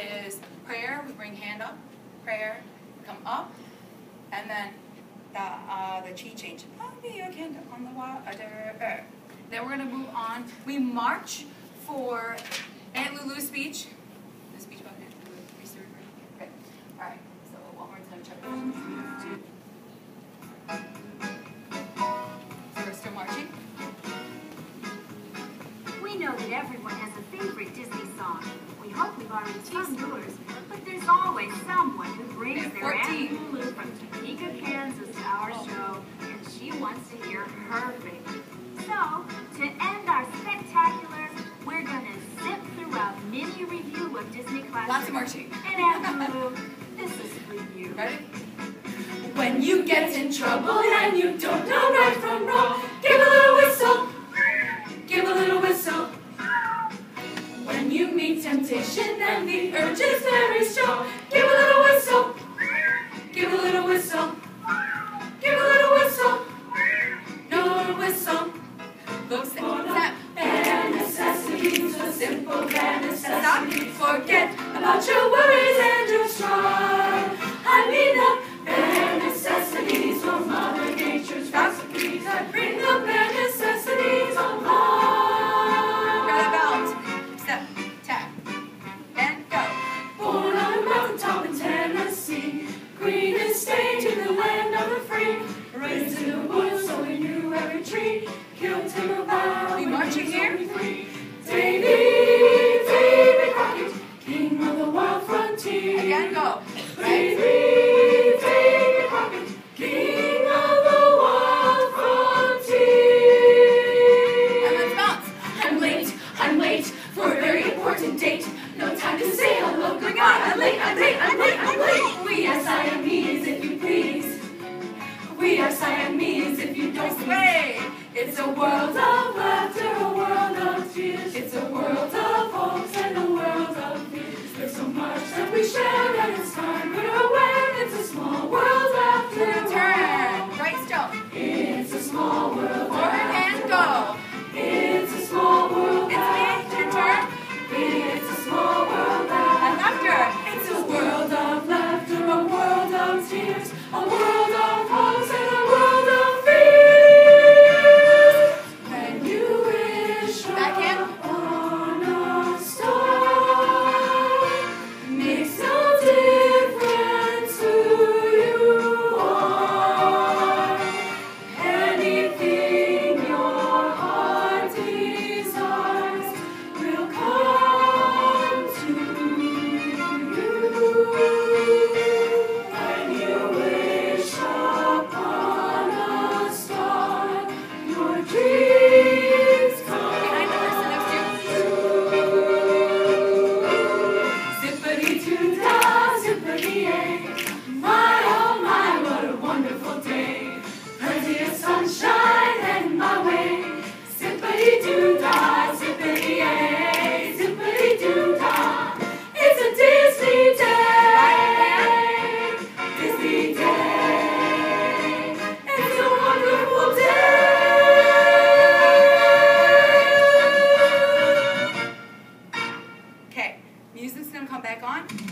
is prayer. We bring hand up, prayer, come up, and then the uh, the key change. On the water. Then we're gonna move on. We march for Aunt Lulu's speech. Know that everyone has a favorite Disney song. We hope we've already sung yours, but there's always someone who brings their 14. Aunt Lulu from Topeka, Kansas to our show, and she wants to hear her favorite. So, to end our spectaculars, we're gonna zip through a mini review of Disney classics. Lots of marching. And Aunt Lulu, this is for you. Ready? When you get in trouble and you don't know right from wrong, Forget about your worries and your strife. I mean the bare necessities of Mother Nature's recipes. I bring the bare necessities of life. Roundabout. Step, tap, and go. Born on a mountaintop in Tennessee, green stained to the land of the free. Raised in the woods, so he knew every tree. Killed him about We marching here? Again, go. Right? Davy Crockett, king of the wild frontier. And let's bounce. I'm late, I'm late for a very important date. No time to say hello, goodbye. I'm late, I'm late, I'm late, I'm late. We are Siamese, if you please. We are Siamese, if you don't. Way. It's a world of small world. Back on.